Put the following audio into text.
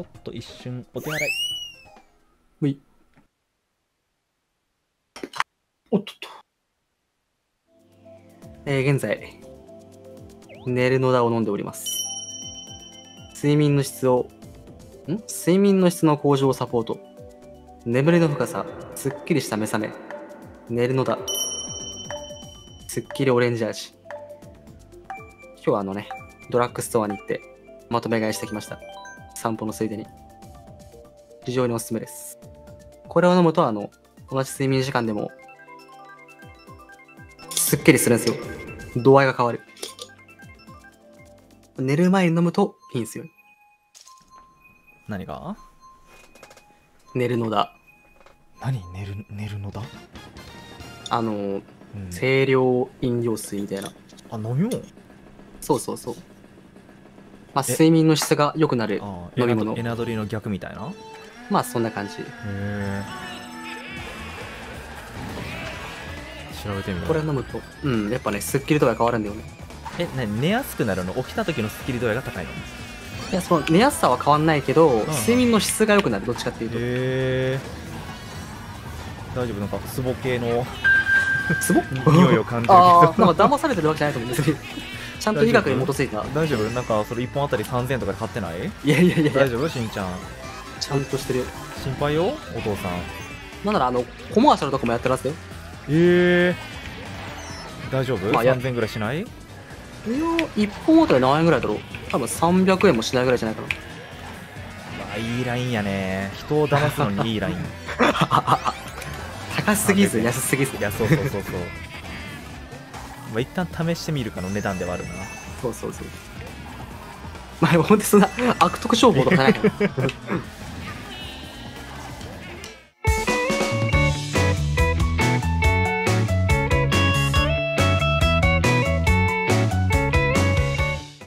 ちょっと一瞬お手洗い。むい。おっとっと。えー、現在、寝るのだを飲んでおります。睡眠の質を、ん？睡眠の質の向上をサポート。眠りの深さ、すっきりした目覚め。寝るのだ。すっきりオレンジ味。今日はあのね、ドラッグストアに行って、まとめ買いしてきました。散歩のついでに。非常におすすめです。これを飲むと、あの、同じ睡眠時間でも、すっきりするんですよ。度合いが変わる。寝る前に飲むといいんですよ。何が？寝るのだ。何？寝る、寝るのだ、あの、うん、清涼飲料水みたいな。あ、飲み物？そうそうそう。まあ、え睡眠の質が良くなる。あ飲み物エナドリの逆みたいな？へまあ、そんな感じ。え。調べてみよう。これ飲むと、うん、やっぱね、すっきり度が変わるんだよね。え、な寝やすくなるの？起きた時のスッキリ度合いが高いの？へいや、その寝やすさは変わんないけど、ん睡眠の質が良くなる。どっちかっていうと。え。大丈夫？なんか、ツボ系のツボ？匂いを感じるけあ。なんか騙されてるわけじゃないと思うんですよ。ちゃんと医学に基づいた。大丈夫？なんか、それ1本あたり3000円とかで買ってない？いやいやいやいや大、丈夫？しんちゃん。ちゃんとしてる。心配よ？お父さん。なんなら、あの、コマーシャルとかもやってますよ。ええ大丈夫、まあや ?3000 ぐらいしない？いや、1本あたり何円ぐらいだろう？多分300円もしないぐらいじゃないかな。まあ、いいラインやね。人を騙すのにいいライン。高すぎず、安すぎずい。や、そうそうそうそう。まあ、一旦試してみるかの値段ではあるな。そうそうそう。まあ、本当にそんな悪徳商法とかないから。